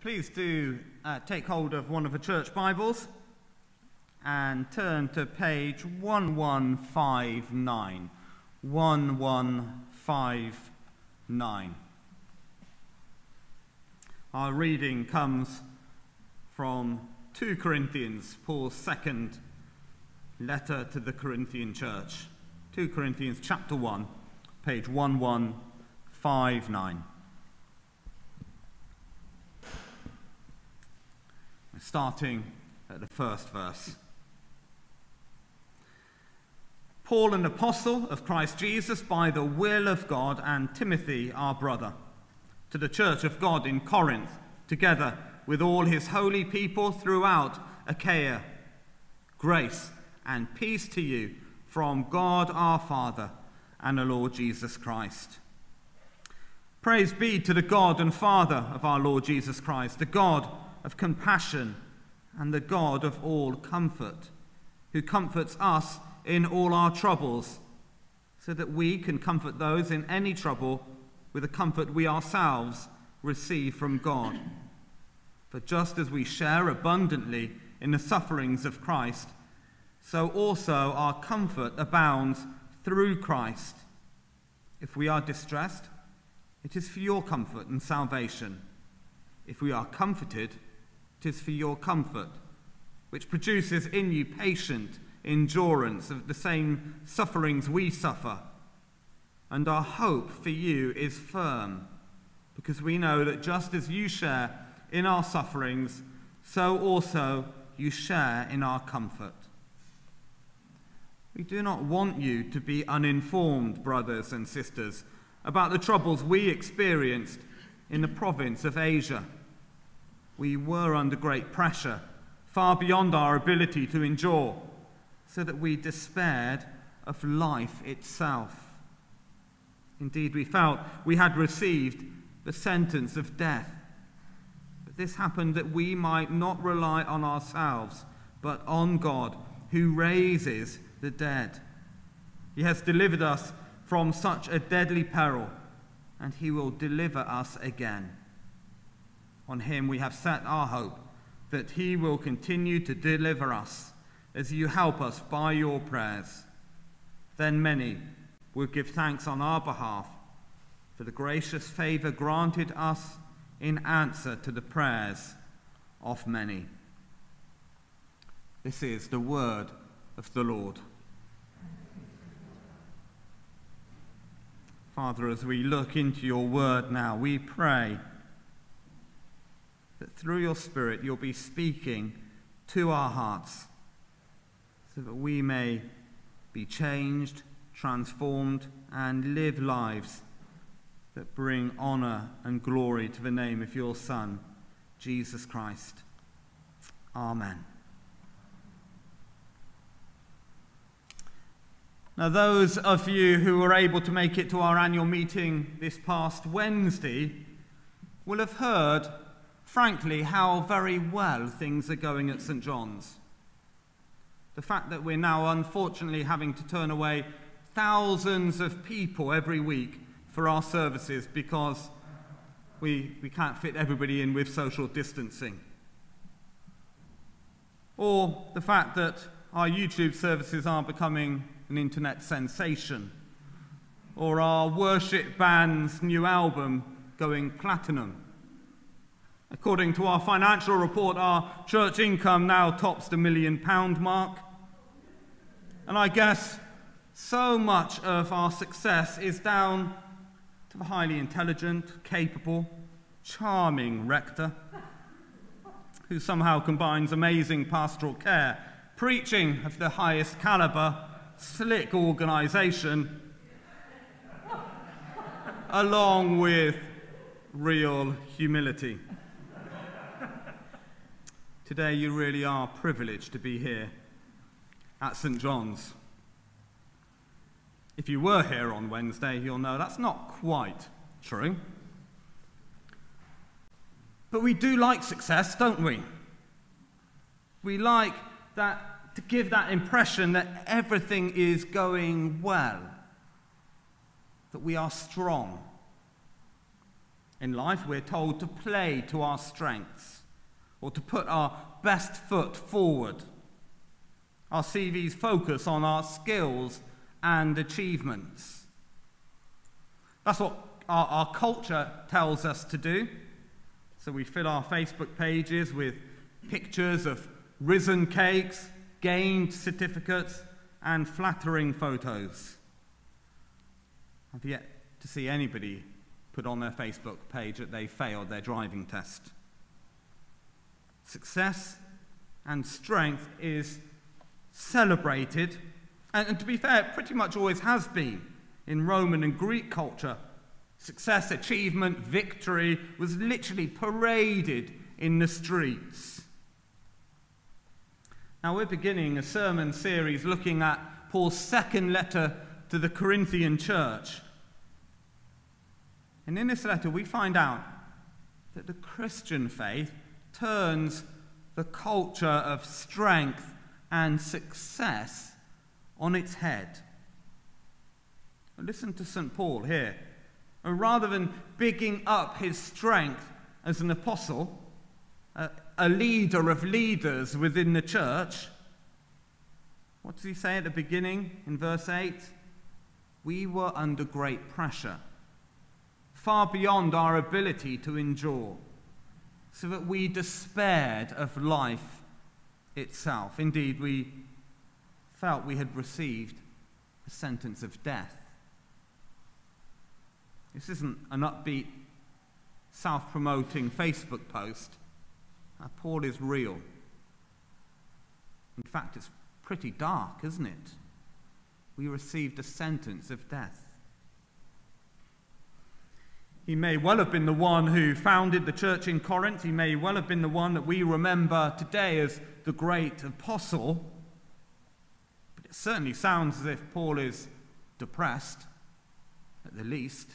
please do uh, take hold of one of the church Bibles and turn to page 1159. 1159. Our reading comes from 2 Corinthians, Paul's second letter to the Corinthian church. 2 Corinthians chapter 1, page 1159. Starting at the first verse. Paul, an apostle of Christ Jesus, by the will of God, and Timothy, our brother, to the church of God in Corinth, together with all his holy people throughout Achaia. Grace and peace to you from God our Father and the Lord Jesus Christ. Praise be to the God and Father of our Lord Jesus Christ, the God of compassion and the God of all comfort, who comforts us in all our troubles, so that we can comfort those in any trouble with the comfort we ourselves receive from God. For just as we share abundantly in the sufferings of Christ, so also our comfort abounds through Christ. If we are distressed, it is for your comfort and salvation. If we are comforted, it is for your comfort, which produces in you patient endurance of the same sufferings we suffer. And our hope for you is firm, because we know that just as you share in our sufferings, so also you share in our comfort. We do not want you to be uninformed, brothers and sisters, about the troubles we experienced in the province of Asia we were under great pressure, far beyond our ability to endure, so that we despaired of life itself. Indeed, we felt we had received the sentence of death. But this happened that we might not rely on ourselves, but on God, who raises the dead. He has delivered us from such a deadly peril, and he will deliver us again. On him we have set our hope that he will continue to deliver us as you help us by your prayers. Then many will give thanks on our behalf for the gracious favor granted us in answer to the prayers of many. This is the word of the Lord. Father, as we look into your word now, we pray that through your Spirit you'll be speaking to our hearts so that we may be changed, transformed, and live lives that bring honor and glory to the name of your Son, Jesus Christ. Amen. Now, those of you who were able to make it to our annual meeting this past Wednesday will have heard frankly, how very well things are going at St. John's. The fact that we're now unfortunately having to turn away thousands of people every week for our services because we, we can't fit everybody in with social distancing. Or the fact that our YouTube services are becoming an internet sensation. Or our worship band's new album going platinum. According to our financial report, our church income now tops the million pound mark. And I guess so much of our success is down to the highly intelligent, capable, charming rector who somehow combines amazing pastoral care, preaching of the highest caliber, slick organisation, along with real humility. Today, you really are privileged to be here at St. John's. If you were here on Wednesday, you'll know that's not quite true. But we do like success, don't we? We like that to give that impression that everything is going well, that we are strong. In life, we're told to play to our strengths or to put our best foot forward. Our CVs focus on our skills and achievements. That's what our, our culture tells us to do. So we fill our Facebook pages with pictures of risen cakes, gained certificates, and flattering photos. I've yet to see anybody put on their Facebook page that they failed their driving test. Success and strength is celebrated, and, and to be fair, it pretty much always has been in Roman and Greek culture. Success, achievement, victory was literally paraded in the streets. Now, we're beginning a sermon series looking at Paul's second letter to the Corinthian church. And in this letter, we find out that the Christian faith turns the culture of strength and success on its head. Listen to St. Paul here. Uh, rather than bigging up his strength as an apostle, a, a leader of leaders within the church, what does he say at the beginning in verse 8? We were under great pressure far beyond our ability to endure, so that we despaired of life itself. Indeed, we felt we had received a sentence of death. This isn't an upbeat, self promoting Facebook post. Our Paul is real. In fact, it's pretty dark, isn't it? We received a sentence of death. He may well have been the one who founded the church in Corinth. He may well have been the one that we remember today as the great apostle. But it certainly sounds as if Paul is depressed, at the least.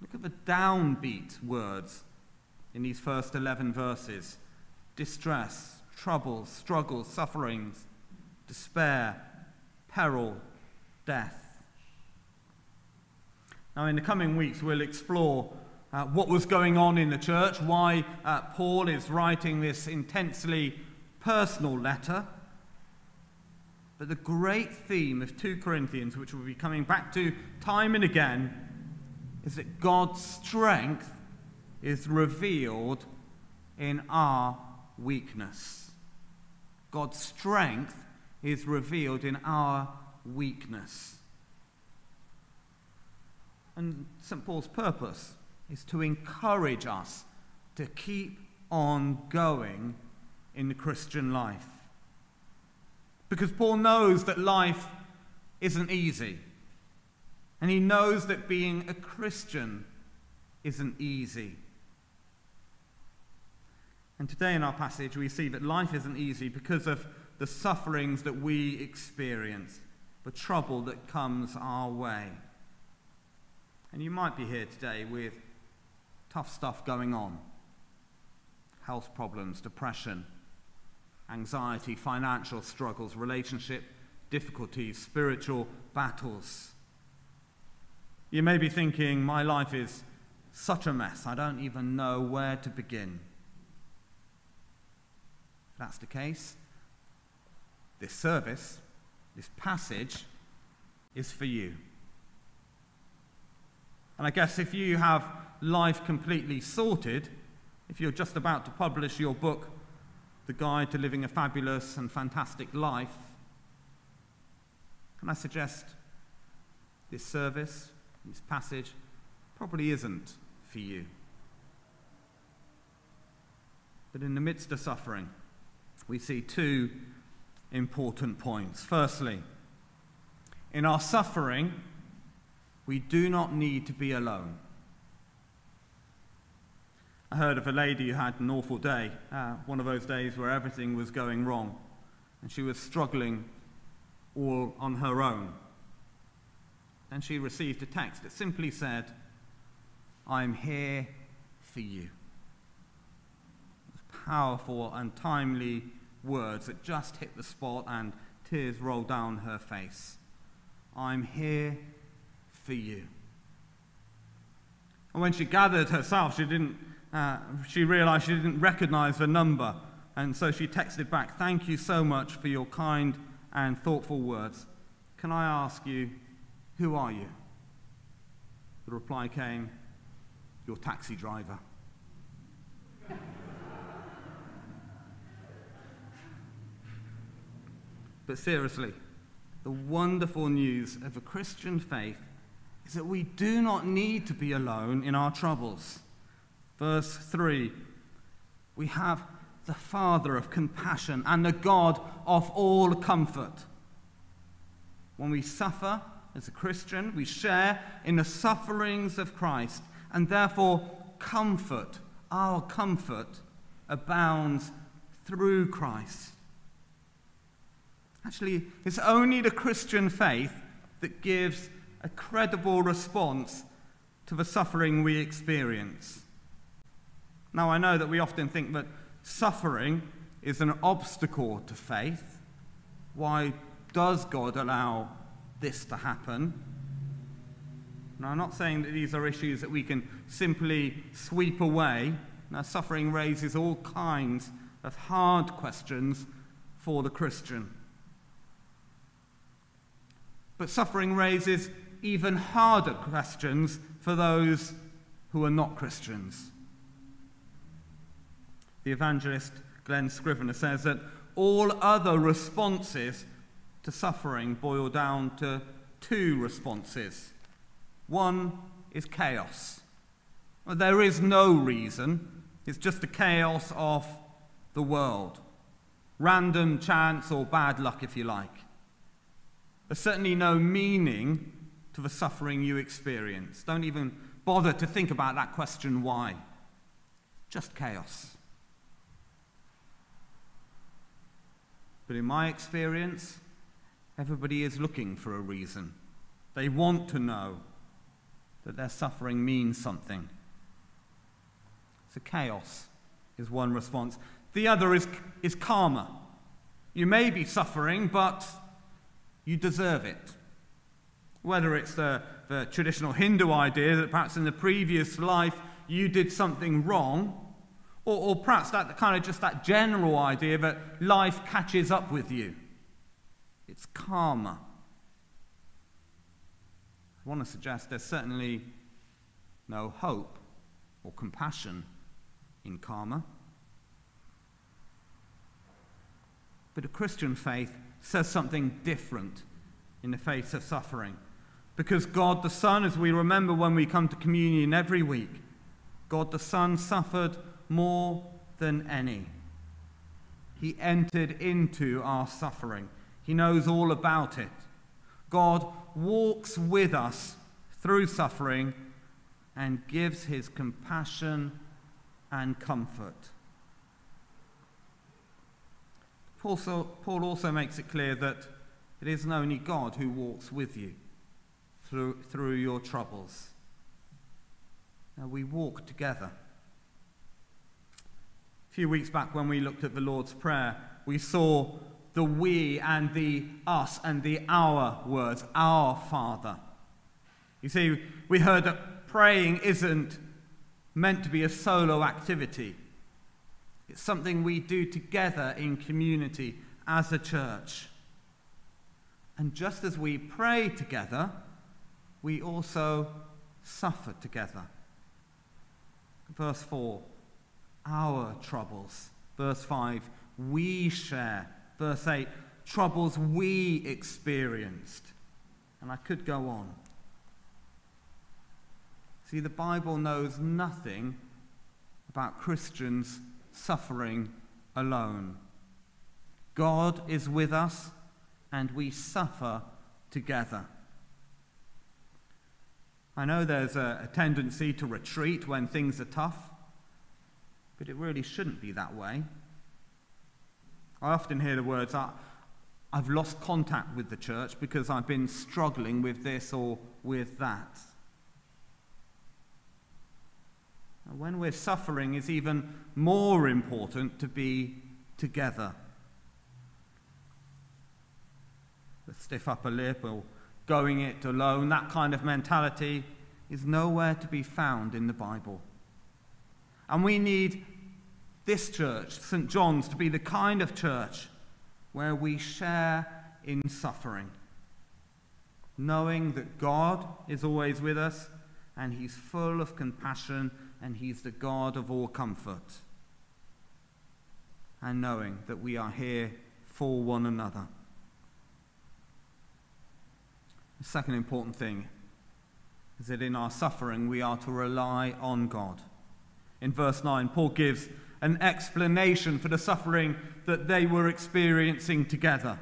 Look at the downbeat words in these first 11 verses distress, troubles, struggles, sufferings, despair, peril, death. Now, in the coming weeks, we'll explore uh, what was going on in the church, why uh, Paul is writing this intensely personal letter. But the great theme of 2 Corinthians, which we'll be coming back to time and again, is that God's strength is revealed in our weakness. God's strength is revealed in our weakness. And St. Paul's purpose is to encourage us to keep on going in the Christian life. Because Paul knows that life isn't easy. And he knows that being a Christian isn't easy. And today in our passage, we see that life isn't easy because of the sufferings that we experience, the trouble that comes our way. And you might be here today with tough stuff going on health problems, depression, anxiety, financial struggles, relationship difficulties, spiritual battles. You may be thinking, my life is such a mess, I don't even know where to begin. If that's the case, this service, this passage, is for you. And I guess if you have life completely sorted, if you're just about to publish your book, The Guide to Living a Fabulous and Fantastic Life, can I suggest this service, this passage, probably isn't for you. But in the midst of suffering, we see two important points. Firstly, in our suffering, we do not need to be alone. I heard of a lady who had an awful day, uh, one of those days where everything was going wrong, and she was struggling all on her own. And she received a text that simply said, I'm here for you. Powerful and timely words that just hit the spot, and tears rolled down her face. I'm here for you. And when she gathered herself, she, didn't, uh, she realized she didn't recognize the number. And so she texted back, Thank you so much for your kind and thoughtful words. Can I ask you, who are you? The reply came, Your taxi driver. but seriously, the wonderful news of a Christian faith is that we do not need to be alone in our troubles. Verse 3 We have the Father of compassion and the God of all comfort. When we suffer as a Christian, we share in the sufferings of Christ, and therefore comfort, our comfort, abounds through Christ. Actually, it's only the Christian faith that gives a credible response to the suffering we experience. Now, I know that we often think that suffering is an obstacle to faith. Why does God allow this to happen? Now, I'm not saying that these are issues that we can simply sweep away. Now, suffering raises all kinds of hard questions for the Christian. But suffering raises even harder questions for those who are not Christians. The evangelist Glen Scrivener says that all other responses to suffering boil down to two responses. One is chaos. Well, there is no reason, it's just the chaos of the world. Random chance or bad luck, if you like. There's certainly no meaning to the suffering you experience. Don't even bother to think about that question why. Just chaos. But in my experience, everybody is looking for a reason. They want to know that their suffering means something. So, chaos is one response. The other is, is karma. You may be suffering, but you deserve it. Whether it's the, the traditional Hindu idea that perhaps in the previous life you did something wrong, or, or perhaps that kind of just that general idea that life catches up with you. It's karma. I want to suggest there's certainly no hope or compassion in karma. But a Christian faith says something different in the face of suffering. Because God the Son, as we remember when we come to communion every week, God the Son suffered more than any. He entered into our suffering. He knows all about it. God walks with us through suffering and gives his compassion and comfort. Paul also, makes it clear that it isn't only God who walks with you through, through your troubles. Now, we walk together. A few weeks back, when we looked at the Lord's Prayer, we saw the we and the us and the our words, our Father. You see, we heard that praying isn't meant to be a solo activity. It's something we do together in community as a church. And just as we pray together, we also suffer together. Verse 4, our troubles. Verse 5, we share. Verse 8, troubles we experienced. And I could go on. See, the Bible knows nothing about Christians suffering alone. God is with us and we suffer together. I know there's a, a, tendency to retreat when things are tough, but it really shouldn't be that way. I often hear the words, I've lost contact with the church because I've been struggling with this or with that. when we're suffering, it's even more important to be together. The stiff upper lip or going it alone, that kind of mentality is nowhere to be found in the Bible. And we need this church, St. John's, to be the kind of church where we share in suffering, knowing that God is always with us and He's full of compassion and He's the God of all comfort, and knowing that we are here for one another. The second important thing is that in our suffering we are to rely on God. In verse 9, Paul gives an explanation for the suffering that they were experiencing together.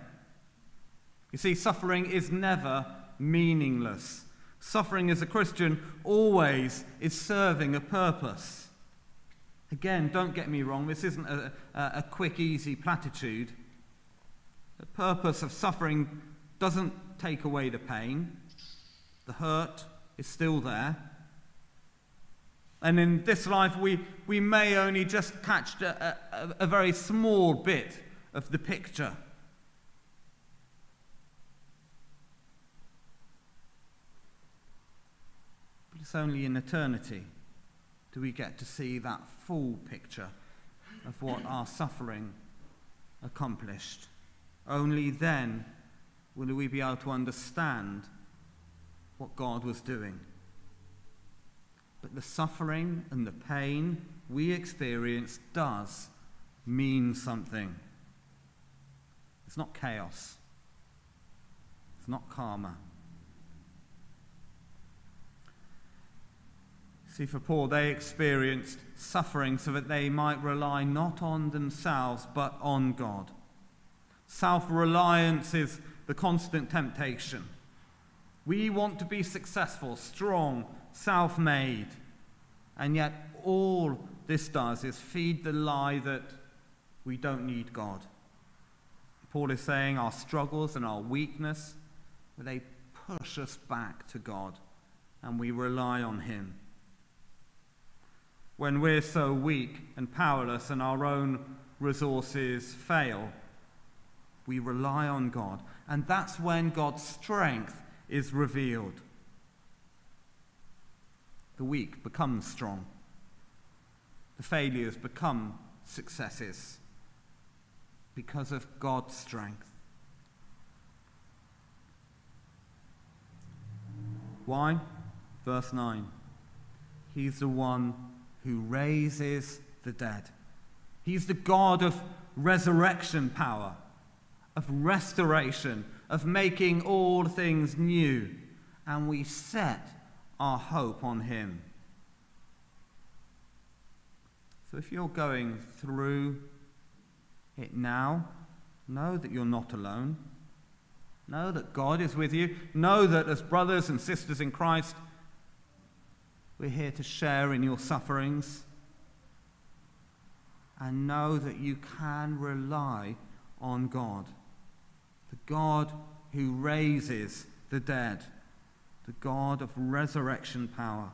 You see, suffering is never meaningless. Suffering as a Christian always is serving a purpose. Again, don't get me wrong, this isn't a, a, a quick, easy platitude. The purpose of suffering doesn't take away the pain, the hurt is still there. And in this life, we, we may only just catch a, a, a very small bit of the picture. But it's only in eternity do we get to see that full picture of what our suffering accomplished. Only then will we be able to understand what God was doing. But the suffering and the pain we experience does mean something. It's not chaos, it's not karma. See, for Paul, they experienced suffering so that they might rely not on themselves but on God. Self reliance is the constant temptation. We want to be successful, strong, self made. And yet, all this does is feed the lie that we don't need God. Paul is saying our struggles and our weakness, they push us back to God and we rely on Him. When we're so weak and powerless and our own resources fail, we rely on God. And that's when God's strength is revealed the weak become strong. The failures become successes because of God's strength. Why? Verse 9. He's the one who raises the dead. He's the God of resurrection power, of restoration, of making all things new. And we set our hope on Him. So if you're going through it now, know that you're not alone. Know that God is with you. Know that as brothers and sisters in Christ, we're here to share in your sufferings. And know that you can rely on God, the God who raises the dead the God of resurrection power.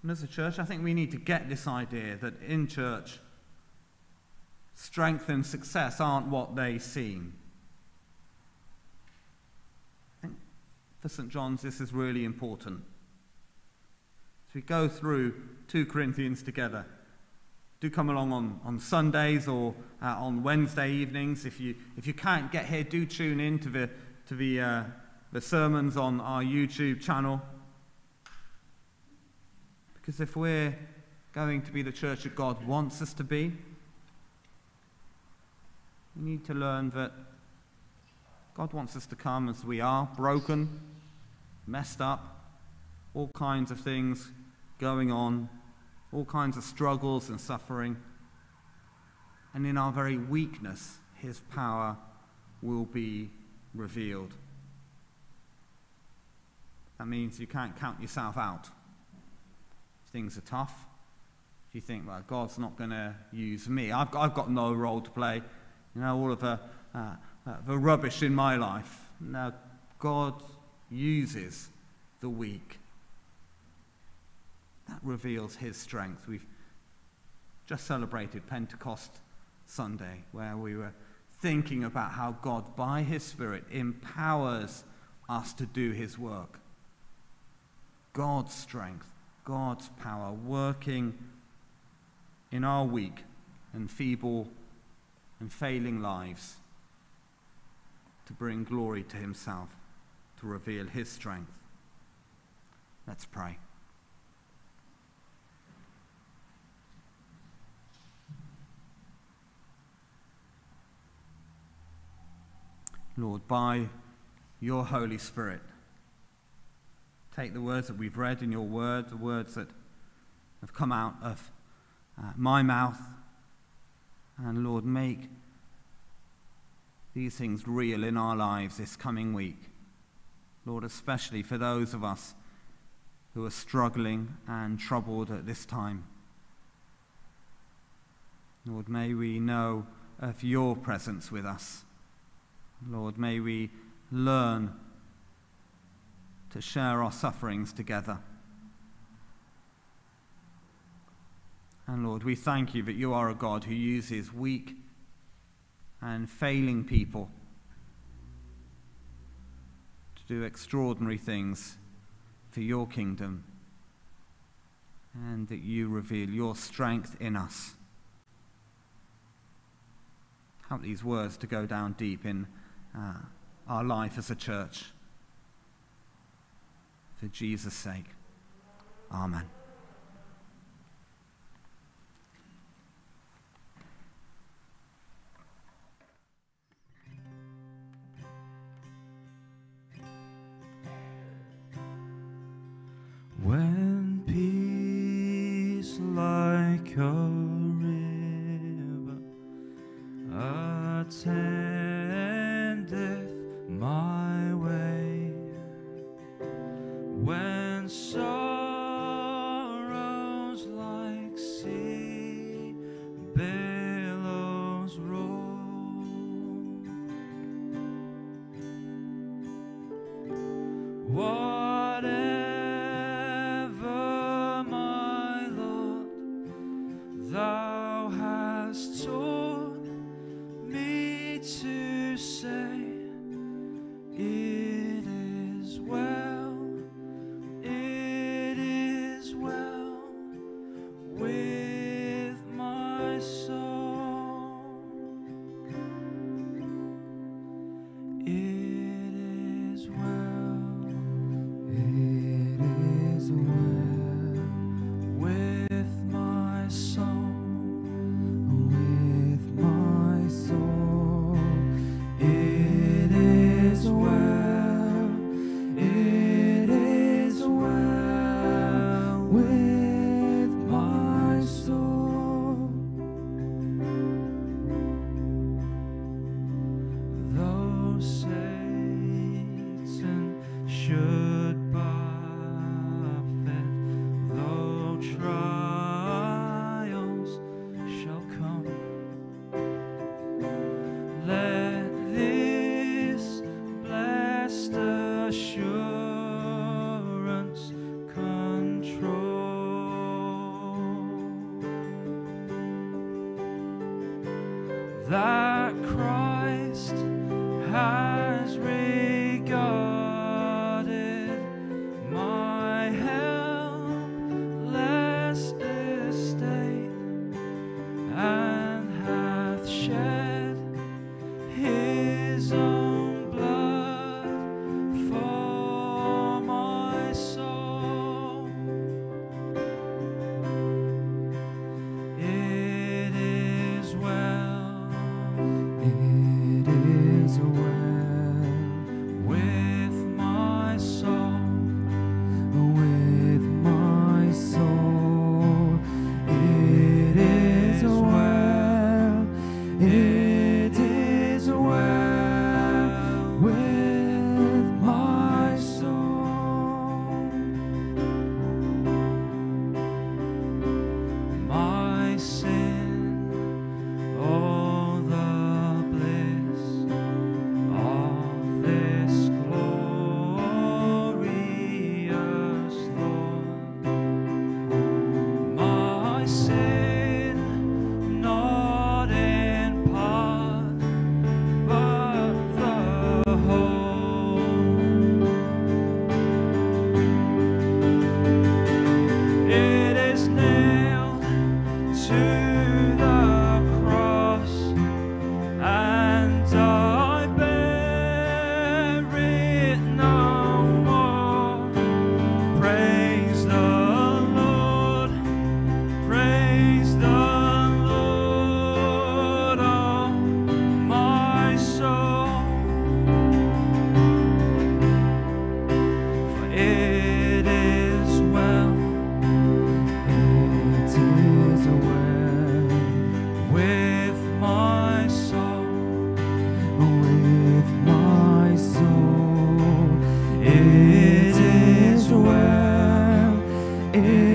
And as a church, I think we need to get this idea that in church, strength and success aren't what they seem. I think for St. John's, this is really important. As we go through 2 Corinthians together, do come along on, on Sundays or uh, on Wednesday evenings. If you, if you can't get here, do tune in to the to the, uh, the sermons on our YouTube channel. Because if we're going to be the church that God wants us to be, we need to learn that God wants us to come as we are, broken, messed up, all kinds of things going on, all kinds of struggles and suffering. And in our very weakness, His power will be revealed. That means you can't count yourself out. If things are tough, if you think, well, God's not going to use me, I've got, I've got no role to play, you know, all of the, uh, uh, the rubbish in my life. No, God uses the weak. That reveals his strength. We've just celebrated Pentecost Sunday, where we were thinking about how God, by His Spirit, empowers us to do his work. God's strength, God's power working in our weak and feeble and failing lives to bring glory to himself, to reveal his strength. Let's pray. Lord, by your Holy Spirit, take the words that we've read in your word, the words that have come out of uh, my mouth, and Lord, make these things real in our lives this coming week. Lord, especially for those of us who are struggling and troubled at this time. Lord, may we know of your presence with us. Lord, may we learn to share our sufferings together. And Lord, we thank you that you are a God who uses weak and failing people to do extraordinary things for your kingdom, and that you reveal your strength in us. Help these words to go down deep in uh, our life as a church. For Jesus' sake. Amen. end.